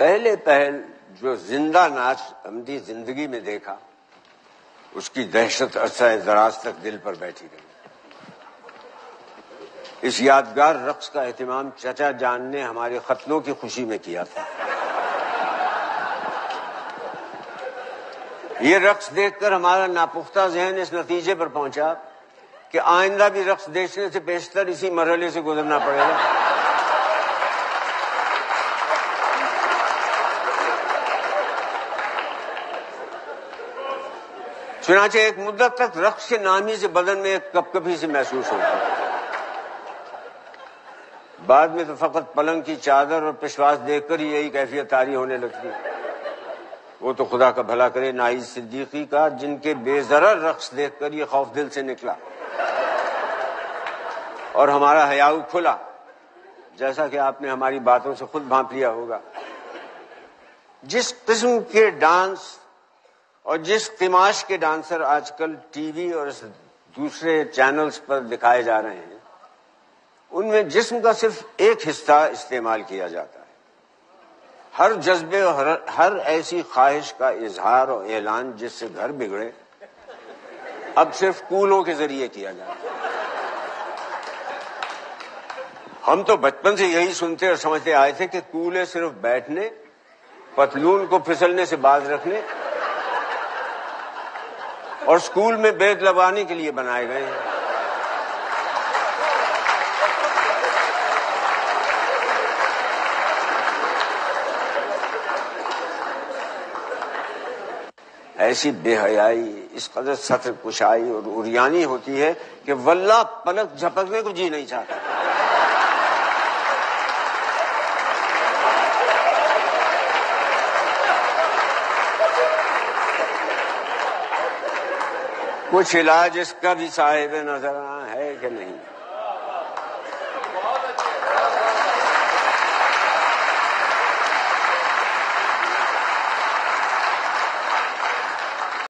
पहले पहल जो ज़िंदा नाच हमने ज़िंदगी में देखा, उसकी दहशत अरसा दराज तक दिल पर बैठी गई। इस यादगार रक्स का एहतमाम चचा जान ने हमारे खतनों की खुशी में किया था। ये रक्स देखकर हमारा नापुख्ता जहन इस नतीजे पर पहुँचा कि आइंदा भी रक्स देखने से बेशतर इसी मरहले से गुजरना पड़ेगा। चुनाचे एक मुद्दत तक रक्स के नामी से बदन में एक कपकपी से महसूस होता बाद में तो फकत पलंग की चादर और पिशवास देखकर ही यही कैफियत तारी होने लगती वो तो खुदा का भला करे नाइज सिद्दीकी का, जिनके बेजर रक्स देखकर ये खौफ दिल से निकला। और हमारा हयाऊ खुला, जैसा कि आपने हमारी बातों से खुद भांप लिया होगा। जिस किस्म के डांस और जिस तिमाश के डांसर आजकल टीवी और दूसरे चैनल्स पर दिखाए जा रहे हैं उनमें जिस्म का सिर्फ़ एक हिस्सा इस्तेमाल किया जाता है। हर जज्बे और हर, हर ऐसी ख्वाहिश का इजहार और ऐलान जिससे घर बिगड़े अब सिर्फ़ कूलों के ज़रिए किया जाता है। हम तो बचपन से यही सुनते और समझते आए थे कि कूले सिर्फ़ बैठने पतलून को फिसलने से बाज रखने और स्कूल में बेद लगाने के लिए बनाए गए हैं। ऐसी बेहयाई, इस कदर सत्र कुशाई और उरियानी होती है कि वल्ला पलक झपकने को जी नहीं चाहता। कुछ इलाज इसका भी साहिब नज़र आ है कि नहीं?